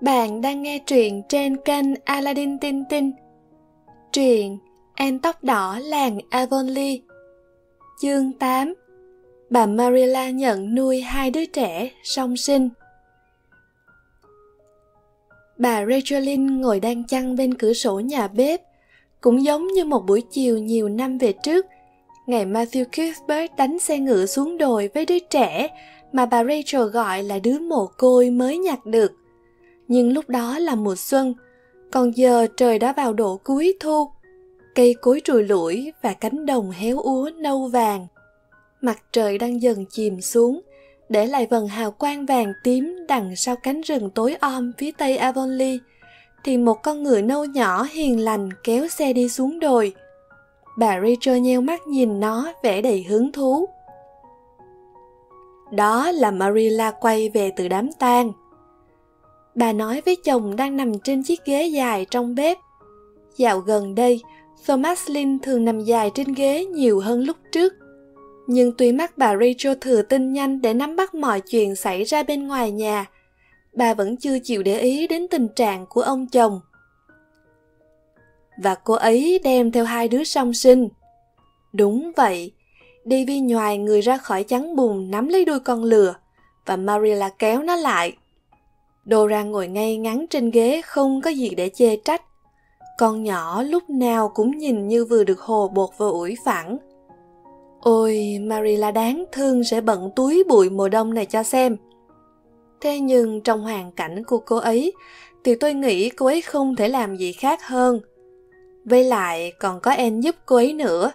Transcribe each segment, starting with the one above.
Bạn đang nghe truyện trên kênh Aladdin Tin Tin. Truyện Em tóc đỏ làng Avonlea. Chương 8. Bà Marilla nhận nuôi hai đứa trẻ song sinh. Bà Rachelin ngồi đang chăn bên cửa sổ nhà bếp, cũng giống như một buổi chiều nhiều năm về trước, ngày Matthew Cuthbert đánh xe ngựa xuống đồi với đứa trẻ mà bà Rachel gọi là đứa mồ côi mới nhặt được – nhưng lúc đó là mùa xuân, còn giờ trời đã vào độ cuối thu. Cây cối trùi lủi và cánh đồng héo úa nâu vàng. Mặt trời đang dần chìm xuống, để lại vầng hào quang vàng tím đằng sau cánh rừng tối om phía tây avonlea, thì một con ngựa nâu nhỏ hiền lành kéo xe đi xuống đồi. Bà rachel nheo mắt nhìn nó vẻ đầy hứng thú. Đó là marilla quay về từ đám tang bà nói với chồng đang nằm trên chiếc ghế dài trong bếp. Dạo gần đây, thomas lynn thường nằm dài trên ghế nhiều hơn lúc trước. Nhưng tuy mắt bà rachel thừa tin nhanh để nắm bắt mọi chuyện xảy ra bên ngoài nhà, bà vẫn chưa chịu để ý đến tình trạng của ông chồng. Và cô ấy đem theo hai đứa song sinh. Đúng vậy, davy nhoài người ra khỏi chắn bùn nắm lấy đuôi con lừa và marilla kéo nó lại. Dora ngồi ngay ngắn trên ghế không có gì để chê trách. Con nhỏ lúc nào cũng nhìn như vừa được hồ bột vừa ủi phẳng. Ôi, Marilla đáng thương sẽ bận túi bụi mùa đông này cho xem. Thế nhưng trong hoàn cảnh của cô ấy, thì tôi nghĩ cô ấy không thể làm gì khác hơn. Với lại còn có em giúp cô ấy nữa.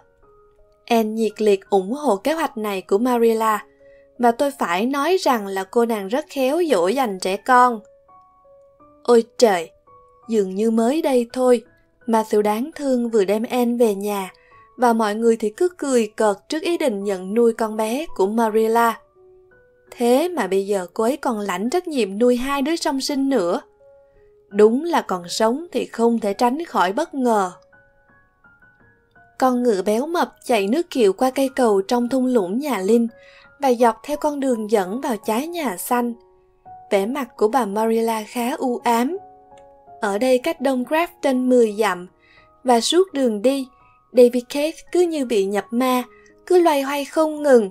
Em nhiệt liệt ủng hộ kế hoạch này của Marilla và tôi phải nói rằng là cô nàng rất khéo dỗ dành trẻ con. Ôi trời, dường như mới đây thôi, mà sự đáng thương vừa đem em về nhà, và mọi người thì cứ cười cợt trước ý định nhận nuôi con bé của Marilla. Thế mà bây giờ cô ấy còn lãnh trách nhiệm nuôi hai đứa song sinh nữa. Đúng là còn sống thì không thể tránh khỏi bất ngờ. Con ngựa béo mập chạy nước kiệu qua cây cầu trong thung lũng nhà Linh và dọc theo con đường dẫn vào trái nhà xanh. Vẻ mặt của bà Marilla khá u ám. Ở đây cách đông Grafton 10 dặm, và suốt đường đi, David Cave cứ như bị nhập ma, cứ loay hoay không ngừng.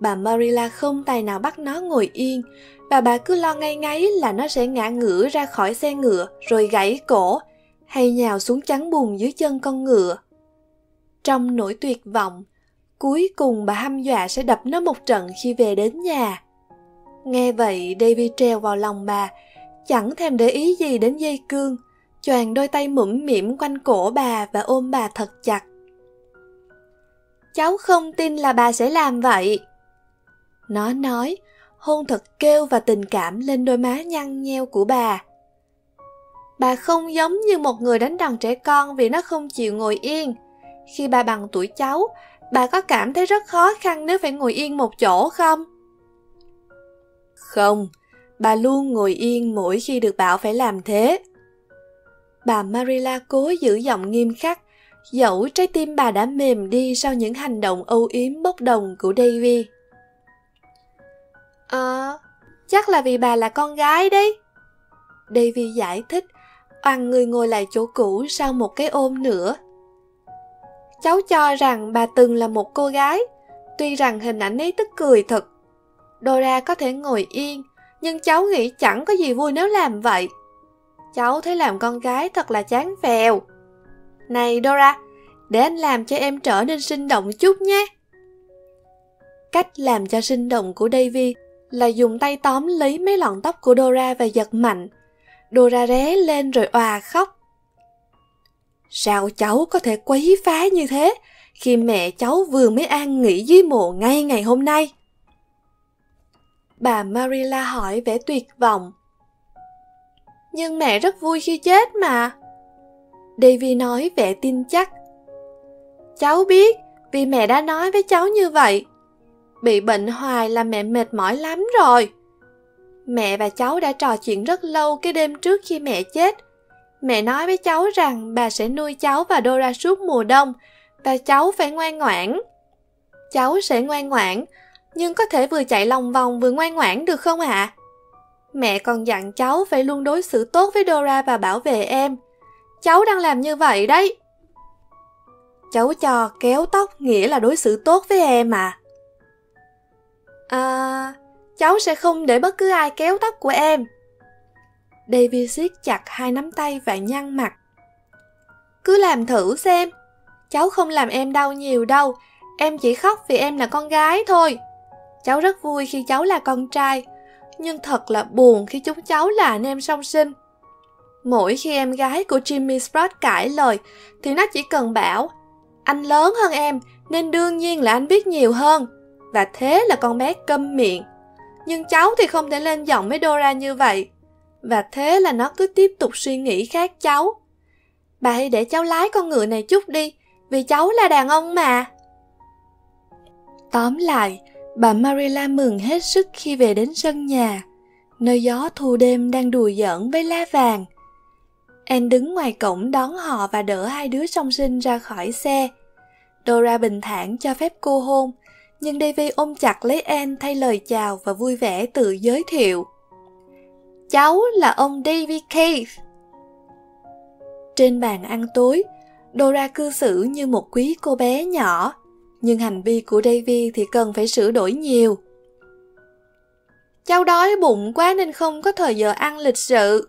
Bà Marilla không tài nào bắt nó ngồi yên, và bà cứ lo ngay ngáy là nó sẽ ngã ngửa ra khỏi xe ngựa rồi gãy cổ, hay nhào xuống chắn bùn dưới chân con ngựa. Trong nỗi tuyệt vọng, Cuối cùng bà hăm dọa sẽ đập nó một trận khi về đến nhà. Nghe vậy Davy treo vào lòng bà, chẳng thèm để ý gì đến dây cương, choàng đôi tay mũm mỉm quanh cổ bà và ôm bà thật chặt. Cháu không tin là bà sẽ làm vậy. Nó nói, hôn thật kêu và tình cảm lên đôi má nhăn nheo của bà. Bà không giống như một người đánh đòn trẻ con vì nó không chịu ngồi yên. Khi bà bằng tuổi cháu, bà có cảm thấy rất khó khăn nếu phải ngồi yên một chỗ không? Không, bà luôn ngồi yên mỗi khi được bảo phải làm thế. Bà marilla cố giữ giọng nghiêm khắc, dẫu trái tim bà đã mềm đi sau những hành động âu yếm bốc đồng của davy. Ờ chắc là vì bà là con gái đấy. Davy giải thích oằn người ngồi lại chỗ cũ sau một cái ôm nữa. Cháu cho rằng bà từng là một cô gái, tuy rằng hình ảnh ấy tức cười thật. Dora có thể ngồi yên, nhưng cháu nghĩ chẳng có gì vui nếu làm vậy. Cháu thấy làm con gái thật là chán phèo. Này Dora, để anh làm cho em trở nên sinh động chút nhé. Cách làm cho sinh động của Davy là dùng tay tóm lấy mấy lọn tóc của Dora và giật mạnh. Dora ré lên rồi òa khóc. Sao cháu có thể quấy phá như thế khi mẹ cháu vừa mới an nghỉ dưới mộ ngay ngày hôm nay? Bà Marilla hỏi vẻ tuyệt vọng. Nhưng mẹ rất vui khi chết mà. Davy nói vẻ tin chắc. Cháu biết, vì mẹ đã nói với cháu như vậy. Bị bệnh hoài là mẹ mệt mỏi lắm rồi. Mẹ và cháu đã trò chuyện rất lâu cái đêm trước khi mẹ chết Mẹ nói với cháu rằng bà sẽ nuôi cháu và Dora suốt mùa đông và cháu phải ngoan ngoãn. Cháu sẽ ngoan ngoãn, nhưng có thể vừa chạy lòng vòng vừa ngoan ngoãn được không ạ? À? Mẹ còn dặn cháu phải luôn đối xử tốt với Dora và bảo vệ em. Cháu đang làm như vậy đấy. Cháu cho kéo tóc nghĩa là đối xử tốt với em à. À, cháu sẽ không để bất cứ ai kéo tóc của em. David siết chặt hai nắm tay và nhăn mặt. Cứ làm thử xem. Cháu không làm em đau nhiều đâu. Em chỉ khóc vì em là con gái thôi. Cháu rất vui khi cháu là con trai. Nhưng thật là buồn khi chúng cháu là anh em song sinh. Mỗi khi em gái của Jimmy Sprott cãi lời, thì nó chỉ cần bảo, anh lớn hơn em, nên đương nhiên là anh biết nhiều hơn và thế là con bé câm miệng. Nhưng cháu thì không thể lên giọng với Dora như vậy. Và thế là nó cứ tiếp tục suy nghĩ khác cháu. Bà hãy để cháu lái con ngựa này chút đi, vì cháu là đàn ông mà. Tóm lại, bà Marilla mừng hết sức khi về đến sân nhà, nơi gió thu đêm đang đùa giỡn với lá vàng. Anne đứng ngoài cổng đón họ và đỡ hai đứa song sinh ra khỏi xe. Dora bình thản cho phép cô hôn, nhưng Davy ôm chặt lấy Anne thay lời chào và vui vẻ tự giới thiệu. Cháu là ông Davy Cave. Trên bàn ăn tối, Dora cư xử như một quý cô bé nhỏ, nhưng hành vi của Davy thì cần phải sửa đổi nhiều. Cháu đói bụng quá nên không có thời giờ ăn lịch sự.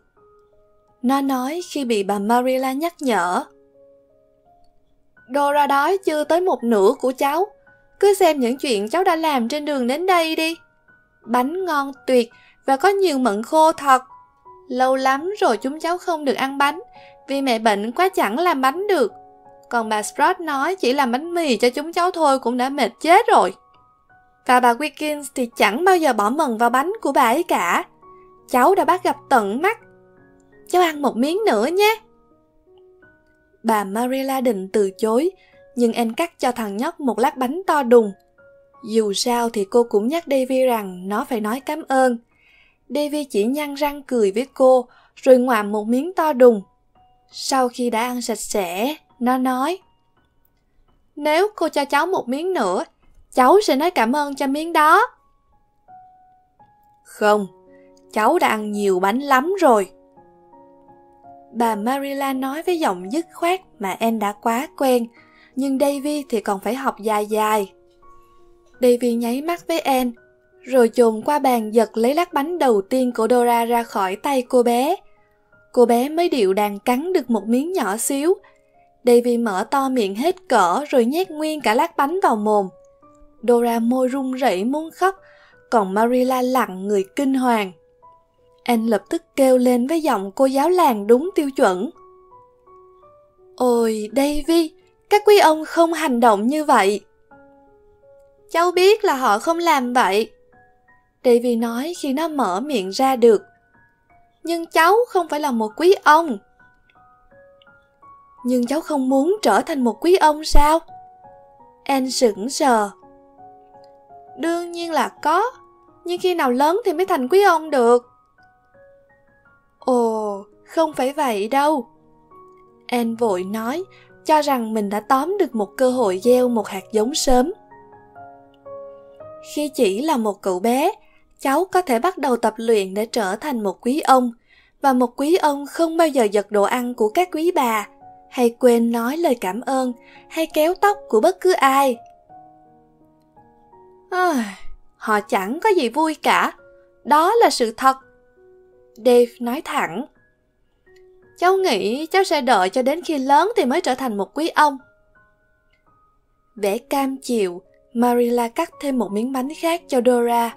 Nó nói khi bị bà Marilla nhắc nhở. Dora đói chưa tới một nửa của cháu. Cứ xem những chuyện cháu đã làm trên đường đến đây đi. Bánh ngon tuyệt và có nhiều mận khô thật. Lâu lắm rồi chúng cháu không được ăn bánh vì mẹ bệnh quá chẳng làm bánh được. Còn bà Sprott nói chỉ làm bánh mì cho chúng cháu thôi cũng đã mệt chết rồi. Và bà Wiggins thì chẳng bao giờ bỏ mần vào bánh của bà ấy cả. Cháu đã bắt gặp tận mắt. Cháu ăn một miếng nữa nhé. Bà Marilla định từ chối, nhưng em cắt cho thằng nhóc một lát bánh to đùng. Dù sao thì cô cũng nhắc Davy rằng nó phải nói cảm ơn. Davy chỉ nhăn răng cười với cô, rồi ngoạm một miếng to đùng. Sau khi đã ăn sạch sẽ, nó nói Nếu cô cho cháu một miếng nữa, cháu sẽ nói cảm ơn cho miếng đó. Không, cháu đã ăn nhiều bánh lắm rồi. Bà Marilla nói với giọng dứt khoát mà em đã quá quen, nhưng Davy thì còn phải học dài dài. Davy nháy mắt với Anne, rồi chồm qua bàn giật lấy lát bánh đầu tiên của Dora ra khỏi tay cô bé. Cô bé mới điệu đàn cắn được một miếng nhỏ xíu. Davy mở to miệng hết cỡ rồi nhét nguyên cả lát bánh vào mồm. Dora môi run rẩy muốn khóc, còn Marilla lặng người kinh hoàng. Anh lập tức kêu lên với giọng cô giáo làng đúng tiêu chuẩn. Ôi, Davy, các quý ông không hành động như vậy. Cháu biết là họ không làm vậy. Davy nói khi nó mở miệng ra được. Nhưng cháu không phải là một quý ông. Nhưng cháu không muốn trở thành một quý ông sao? Anne sững sờ. Đương nhiên là có, nhưng khi nào lớn thì mới thành quý ông được. Ồ, không phải vậy đâu. Anne vội nói, cho rằng mình đã tóm được một cơ hội gieo một hạt giống sớm. Khi chỉ là một cậu bé, cháu có thể bắt đầu tập luyện để trở thành một quý ông, và một quý ông không bao giờ giật đồ ăn của các quý bà, hay quên nói lời cảm ơn, hay kéo tóc của bất cứ ai. À, họ chẳng có gì vui cả, đó là sự thật Dave nói thẳng. Cháu nghĩ cháu sẽ đợi cho đến khi lớn thì mới trở thành một quý ông. Vẻ cam chịu, Marilla cắt thêm một miếng bánh khác cho Dora.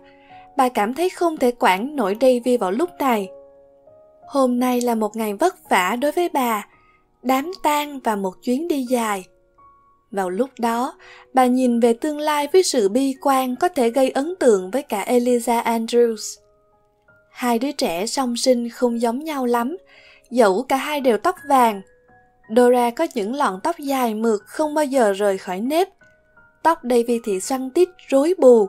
Bà cảm thấy không thể quản nổi Davy vào lúc này. Hôm nay là một ngày vất vả đối với bà, đám tang và một chuyến đi dài. Vào lúc đó, bà nhìn về tương lai với sự bi quan có thể gây ấn tượng với cả Eliza Andrews. Hai đứa trẻ song sinh không giống nhau lắm, dẫu cả hai đều tóc vàng. Dora có những lọn tóc dài mượt không bao giờ rời khỏi nếp. Tóc Davy thì xoăn tít, rối bù.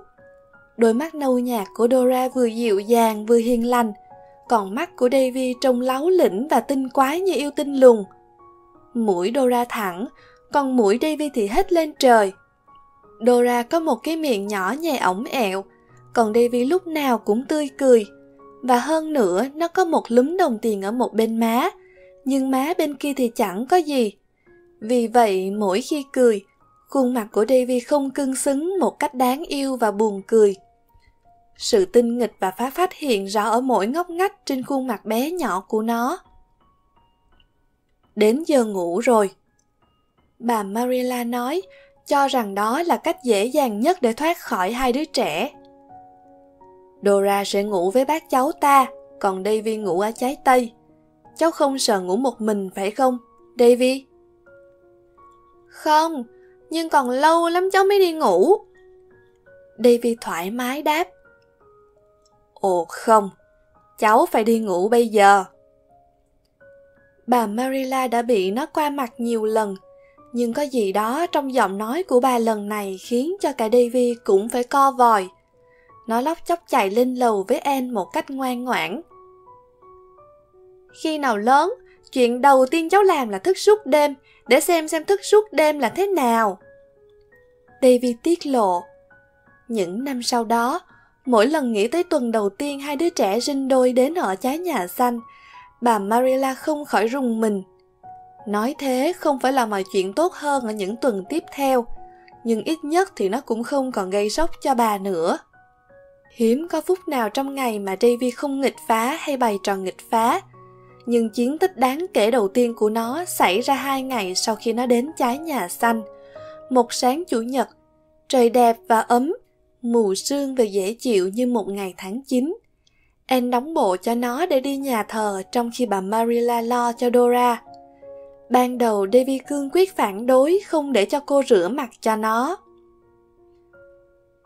Đôi mắt nâu nhạt của Dora vừa dịu dàng vừa hiền lành, còn mắt của Davy trông láo lĩnh và tinh quái như yêu tinh lùng. Mũi Dora thẳng, còn mũi Davy thì hết lên trời. Dora có một cái miệng nhỏ nhẹ ổng ẹo, còn Davy lúc nào cũng tươi cười, Và hơn nữa, nó có một lúm đồng tiền ở một bên má, nhưng má bên kia thì chẳng có gì. Vì vậy, mỗi khi cười, khuôn mặt của Davy không cưng xứng một cách đáng yêu và buồn cười. Sự tinh nghịch và phá phách hiện rõ ở mỗi ngóc ngách trên khuôn mặt bé nhỏ của nó. Đến giờ ngủ rồi. Bà Marilla nói, cho rằng đó là cách dễ dàng nhất để thoát khỏi hai đứa trẻ. Dora sẽ ngủ với bác cháu ta, còn Davy ngủ ở trái tây. Cháu không sợ ngủ một mình phải không, Davy? Không, nhưng còn lâu lắm cháu mới đi ngủ. Davy thoải mái đáp. Ồ không, cháu phải đi ngủ bây giờ. Bà Marilla đã bị nó qua mặt nhiều lần, nhưng có gì đó trong giọng nói của bà lần này khiến cho cả Davy cũng phải co vòi. Nó lóc chóc chạy lên lầu với Anne một cách ngoan ngoãn. Khi nào lớn, chuyện đầu tiên cháu làm là thức suốt đêm, để xem xem thức suốt đêm là thế nào. Davy tiết lộ. Những năm sau đó, mỗi lần nghĩ tới tuần đầu tiên hai đứa trẻ sinh đôi đến ở trái nhà xanh, bà Marilla không khỏi rùng mình. Nói thế không phải là mọi chuyện tốt hơn ở những tuần tiếp theo, nhưng ít nhất thì nó cũng không còn gây sốc cho bà nữa. Hiếm có phút nào trong ngày mà Davy không nghịch phá hay bày trò nghịch phá. Nhưng chiến tích đáng kể đầu tiên của nó xảy ra hai ngày sau khi nó đến trái nhà xanh. Một sáng chủ nhật, trời đẹp và ấm, mù sương và dễ chịu như một ngày tháng 9. Anne đóng bộ cho nó để đi nhà thờ trong khi bà Marilla lo cho Dora. Ban đầu Davy cương quyết phản đối không để cho cô rửa mặt cho nó.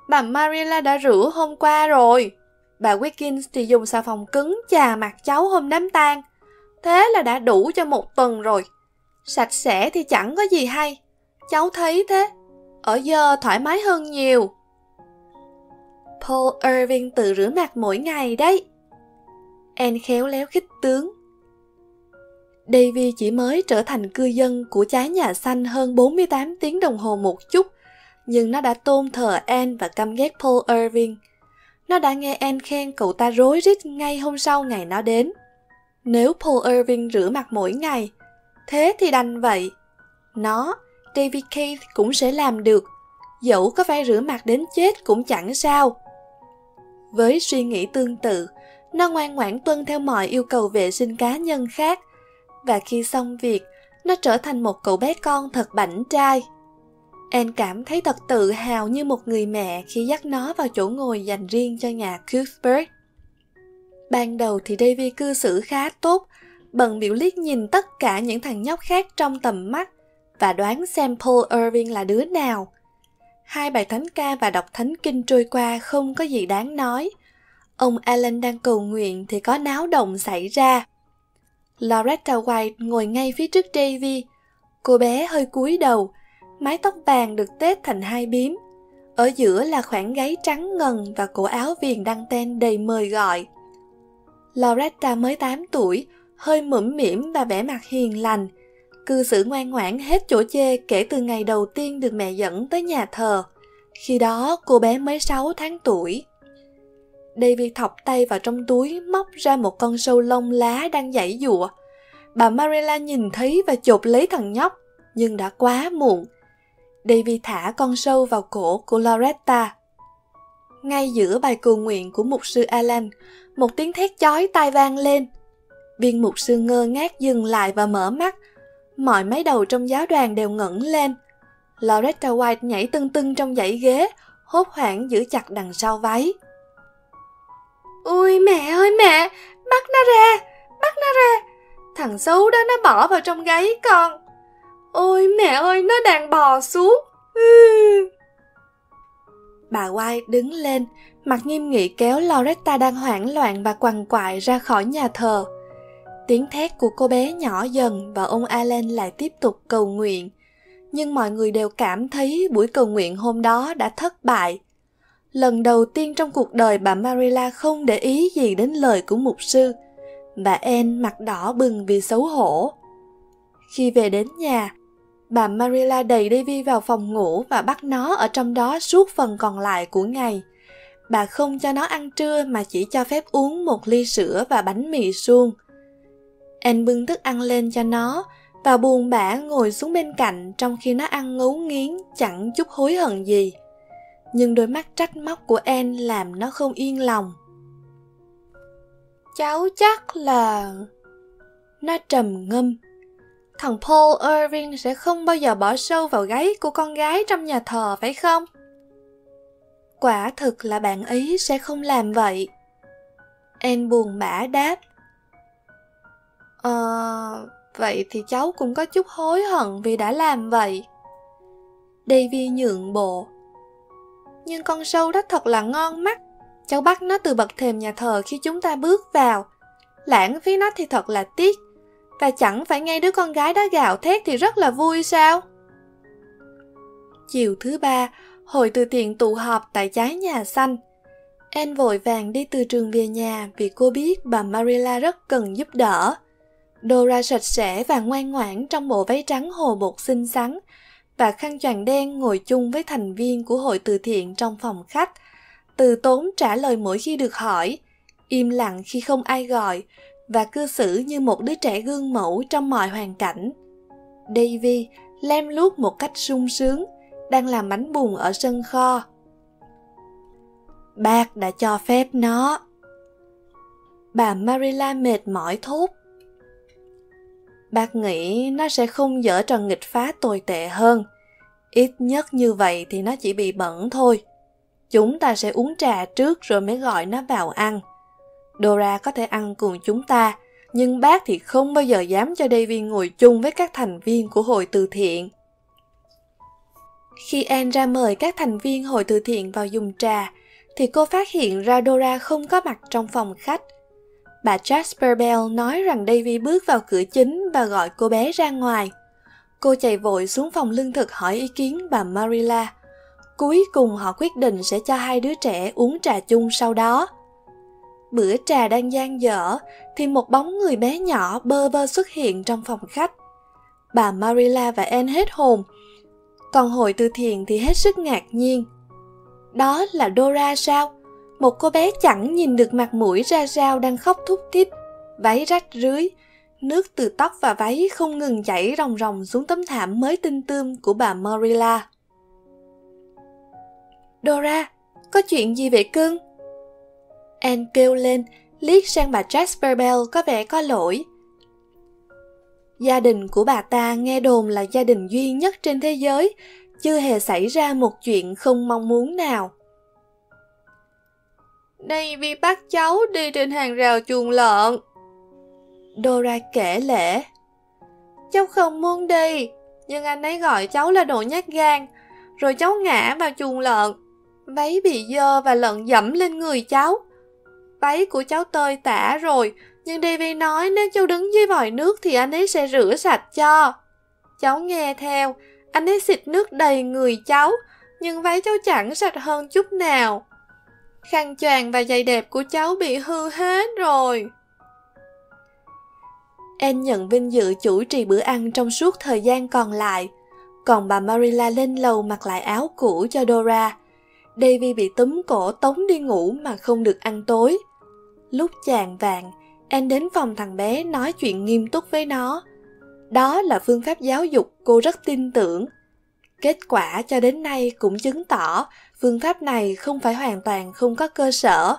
Bà Marilla đã rửa hôm qua rồi. Bà Wiggins thì dùng xà phòng cứng chà mặt cháu hôm đám tang. Thế là đã đủ cho một tuần rồi. Sạch sẽ thì chẳng có gì hay. Cháu thấy thế. Ở giờ thoải mái hơn nhiều. Paul Irving tự rửa mặt mỗi ngày đấy. Anne khéo léo khích tướng. Davy chỉ mới trở thành cư dân của trái nhà xanh hơn 48 tiếng đồng hồ một chút – nhưng nó đã tôn thờ Anne và căm ghét Paul Irving. Nó đã nghe Anne khen cậu ta rối rít ngay hôm sau ngày nó đến. Nếu Paul Irving rửa mặt mỗi ngày, thế thì đành vậy. Nó, David Keith cũng sẽ làm được, dẫu có phải rửa mặt đến chết cũng chẳng sao. Với suy nghĩ tương tự, nó ngoan ngoãn tuân theo mọi yêu cầu vệ sinh cá nhân khác, và khi xong việc, nó trở thành một cậu bé con thật bảnh trai. Anne cảm thấy thật tự hào như một người mẹ khi dắt nó vào chỗ ngồi dành riêng cho nhà Cuthbert. Ban đầu thì Davy cư xử khá tốt, bận biểu liếc nhìn tất cả những thằng nhóc khác trong tầm mắt và đoán xem Paul Irving là đứa nào. Hai bài thánh ca và đọc thánh kinh trôi qua không có gì đáng nói. Ông Alan đang cầu nguyện thì có náo động xảy ra. Loretta White ngồi ngay phía trước Davy. Cô bé hơi cúi đầu, mái tóc vàng được tết thành hai bím. Ở giữa là khoảng gáy trắng ngần và cổ áo viền đăng ten đầy mời gọi. Loretta mới 8 tuổi, hơi mũm mỉm và vẻ mặt hiền lành. Cư xử ngoan ngoãn hết chỗ chê kể từ ngày đầu tiên được mẹ dẫn tới nhà thờ. Khi đó cô bé mới 6 tháng tuổi. David thọc tay vào trong túi móc ra một con sâu lông lá đang dãy dụa. Bà Marilla nhìn thấy và chộp lấy thằng nhóc, nhưng đã quá muộn. david thả con sâu vào cổ của Loretta. Ngay giữa bài cầu nguyện của mục sư Alan, một tiếng thét chói tai vang lên. Viên mục sư ngơ ngác dừng lại và mở mắt. Mọi mấy đầu trong giáo đoàn đều ngẩng lên. Loretta White nhảy tưng tưng trong dãy ghế, hốt hoảng giữ chặt đằng sau váy. Ui mẹ ơi mẹ, bắt nó ra, bắt nó ra. Thằng xấu đó nó bỏ vào trong gáy con. Ôi mẹ ơi, nó đang bò xuống. Bà White đứng lên, mặt nghiêm nghị kéo Loretta đang hoảng loạn và quằn quại ra khỏi nhà thờ. Tiếng thét của cô bé nhỏ dần và ông Allen lại tiếp tục cầu nguyện. Nhưng mọi người đều cảm thấy buổi cầu nguyện hôm đó đã thất bại. Lần đầu tiên trong cuộc đời bà Marilla không để ý gì đến lời của mục sư. Bà Anne mặt đỏ bừng vì xấu hổ. Khi về đến nhà, bà Marilla đẩy Davy vào phòng ngủ và bắt nó ở trong đó suốt phần còn lại của ngày. bà không cho nó ăn trưa mà chỉ cho phép uống một ly sữa và bánh mì suông. Anh bưng thức ăn lên cho nó và buồn bã ngồi xuống bên cạnh trong khi nó ăn ngấu nghiến, chẳng chút hối hận gì. Nhưng đôi mắt trách móc của Anne làm nó không yên lòng. Cháu chắc là... Nó trầm ngâm. Thằng Paul Irving sẽ không bao giờ bỏ sâu vào gáy của con gái trong nhà thờ, phải không? Quả thực là bạn ấy sẽ không làm vậy. Anne buồn bã đáp. Ờ, vậy thì cháu cũng có chút hối hận vì đã làm vậy. Davy nhượng bộ. Nhưng con sâu đó thật là ngon mắt. Cháu bắt nó từ bậc thềm nhà thờ khi chúng ta bước vào. Lãng phí nó thì thật là tiếc. Và chẳng phải nghe đứa con gái đó gào thét thì rất là vui sao? Chiều thứ ba, hội từ thiện tụ họp tại trái nhà xanh. Anne vội vàng đi từ trường về nhà vì cô biết bà Marilla rất cần giúp đỡ. Dora sạch sẽ và ngoan ngoãn trong bộ váy trắng hồ bột xinh xắn và khăn choàng đen ngồi chung với thành viên của hội từ thiện trong phòng khách. Từ tốn trả lời mỗi khi được hỏi, im lặng khi không ai gọi và cư xử như một đứa trẻ gương mẫu trong mọi hoàn cảnh. Davy lem luốc một cách sung sướng, đang làm bánh bùn ở sân kho. Bác đã cho phép nó. Bà Marilla mệt mỏi thốt. Bác nghĩ nó sẽ không dở trò nghịch phá tồi tệ hơn. Ít nhất như vậy thì nó chỉ bị bẩn thôi. Chúng ta sẽ uống trà trước rồi mới gọi nó vào ăn. Dora có thể ăn cùng chúng ta, nhưng bác thì không bao giờ dám cho Davy ngồi chung với các thành viên của hội từ thiện. Khi Anne ra mời các thành viên hội từ thiện vào dùng trà, thì cô phát hiện ra Dora không có mặt trong phòng khách. Bà Jasper Bell nói rằng Davy bước vào cửa chính và gọi cô bé ra ngoài. Cô chạy vội xuống phòng lương thực hỏi ý kiến bà Marilla. Cuối cùng họ quyết định sẽ cho hai đứa trẻ uống trà chung sau đó. Bữa trà đang gian dở thì một bóng người bé nhỏ bơ vơ xuất hiện trong phòng khách. Bà Marilla và Anne hết hồn, còn hội từ thiện thì hết sức ngạc nhiên. Đó là Dora sao? Một cô bé chẳng nhìn được mặt mũi ra sao đang khóc thút thít, váy rách rưới, nước từ tóc và váy không ngừng chảy ròng ròng xuống tấm thảm mới tinh tươm của bà Marilla. Dora, có chuyện gì vậy cưng? Anne kêu lên, liếc sang bà Jasper Bell có vẻ có lỗi. Gia đình của bà ta nghe đồn là gia đình duy nhất trên thế giới, chưa hề xảy ra một chuyện không mong muốn nào. Đây vì bắt cháu đi trên hàng rào chuồng lợn. Dora kể lễ. Cháu không muốn đi, nhưng anh ấy gọi cháu là đồ nhát gan, rồi cháu ngã vào chuồng lợn. Váy bị dơ và lợn dẫm lên người cháu. Váy của cháu tơi tả rồi, nhưng Davy nói nếu cháu đứng dưới vòi nước thì anh ấy sẽ rửa sạch cho. Cháu nghe theo, anh ấy xịt nước đầy người cháu, nhưng váy cháu chẳng sạch hơn chút nào. Khăn choàng và giày đẹp của cháu bị hư hết rồi. Em nhận vinh dự chủ trì bữa ăn trong suốt thời gian còn lại, còn bà Marilla lên lầu mặc lại áo cũ cho Dora. Davy bị túm cổ tống đi ngủ mà không được ăn tối. Lúc chàng vàng, em đến phòng thằng bé nói chuyện nghiêm túc với nó. Đó là phương pháp giáo dục cô rất tin tưởng. Kết quả cho đến nay cũng chứng tỏ phương pháp này không phải hoàn toàn không có cơ sở.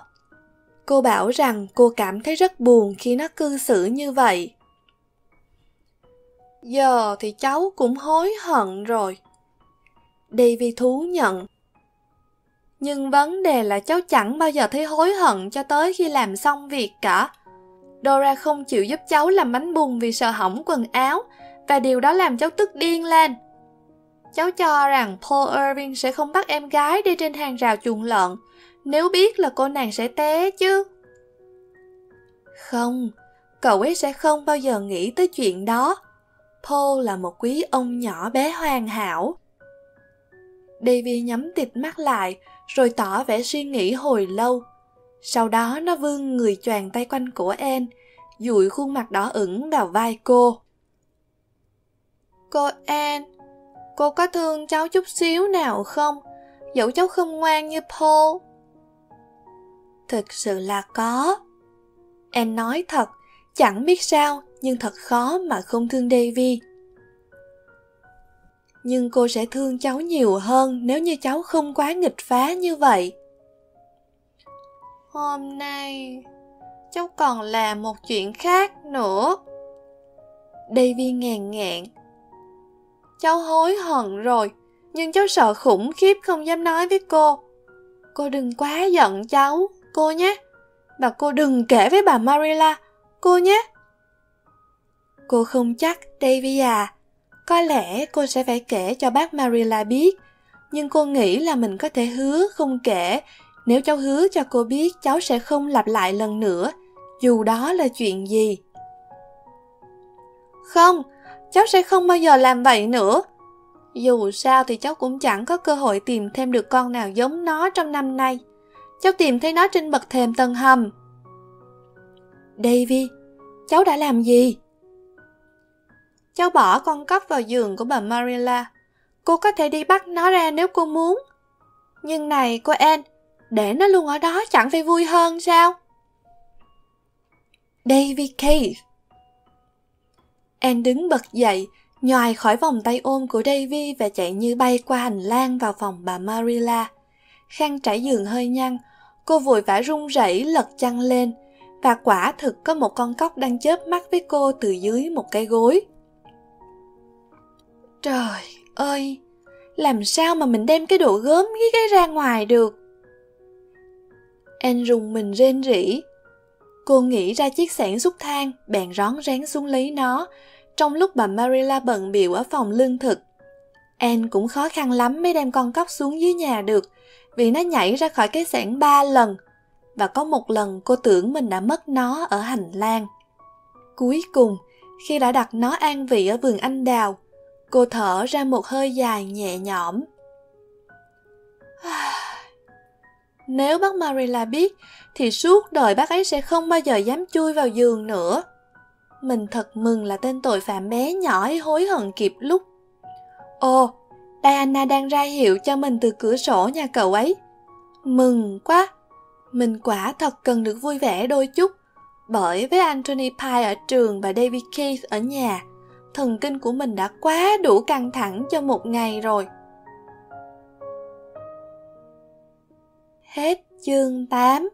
Cô bảo rằng cô cảm thấy rất buồn khi nó cư xử như vậy. Giờ thì cháu cũng hối hận rồi. Davy thú nhận. Nhưng vấn đề là cháu chẳng bao giờ thấy hối hận cho tới khi làm xong việc cả. Dora không chịu giúp cháu làm bánh bùn vì sợ hỏng quần áo, và điều đó làm cháu tức điên lên. Cháu cho rằng Paul Irving sẽ không bắt em gái đi trên hàng rào chuồng lợn, nếu biết là cô nàng sẽ té chứ. Không, cậu ấy sẽ không bao giờ nghĩ tới chuyện đó. Paul là một quý ông nhỏ bé hoàn hảo. Davy nhắm tịt mắt lại, rồi tỏ vẻ suy nghĩ hồi lâu. Sau đó nó vươn người choàng tay quanh của Anne, dụi khuôn mặt đỏ ửng vào vai cô. Cô Anne, cô có thương cháu chút xíu nào không? Dẫu cháu không ngoan như Paul. Thực sự là có. Em nói thật, chẳng biết sao, nhưng thật khó mà không thương Davy. Nhưng cô sẽ thương cháu nhiều hơn nếu như cháu không quá nghịch phá như vậy. Hôm nay, cháu còn làm một chuyện khác nữa. Davy ngàn ngạn. Cháu hối hận rồi, nhưng cháu sợ khủng khiếp không dám nói với cô. Cô đừng quá giận cháu, cô nhé. Và cô đừng kể với bà Marilla, cô nhé. Cô không chắc, Davy à. Có lẽ cô sẽ phải kể cho bác Marilla biết, nhưng cô nghĩ là mình có thể hứa không kể nếu cháu hứa cho cô biết cháu sẽ không lặp lại lần nữa, dù đó là chuyện gì. Không, cháu sẽ không bao giờ làm vậy nữa. Dù sao thì cháu cũng chẳng có cơ hội tìm thêm được con nào giống nó trong năm nay. Cháu tìm thấy nó trên bậc thềm tầng hầm. Davy, cháu đã làm gì? Cháu bỏ con cóc vào giường của bà Marilla. Cô có thể đi bắt nó ra nếu cô muốn. Nhưng này cô Anne, để nó luôn ở đó chẳng phải vui hơn sao? Davy Cave Anne đứng bật dậy, nhòi khỏi vòng tay ôm của Davy và chạy như bay qua hành lang vào phòng bà Marilla. Khăn trải giường hơi nhăn, cô vội vã run rẩy lật chăn lên, và quả thực có một con cóc đang chớp mắt với cô từ dưới một cái gối. Trời ơi, làm sao mà mình đem cái đồ gớm với cái ra ngoài được? Anne rùng mình rên rỉ. Cô nghĩ ra chiếc xẻng xúc thang, bèn rón rén xuống lấy nó, trong lúc bà Marilla bận biểu ở phòng lương thực. Anne cũng khó khăn lắm mới đem con cóc xuống dưới nhà được, vì nó nhảy ra khỏi cái xẻng ba lần, và có một lần cô tưởng mình đã mất nó ở hành lang. Cuối cùng, khi đã đặt nó an vị ở vườn anh đào, cô thở ra một hơi dài nhẹ nhõm. Nếu bác Marilla biết, thì suốt đời bác ấy sẽ không bao giờ dám chui vào giường nữa. Mình thật mừng là tên tội phạm bé nhỏ ấy hối hận kịp lúc. Ồ, Diana đang ra hiệu cho mình từ cửa sổ nhà cậu ấy. Mừng quá! Mình quả thật cần được vui vẻ đôi chút. Bởi với Anthony Pye ở trường và David Keith ở nhà, thần kinh của mình đã quá đủ căng thẳng cho một ngày rồi. Hết chương 8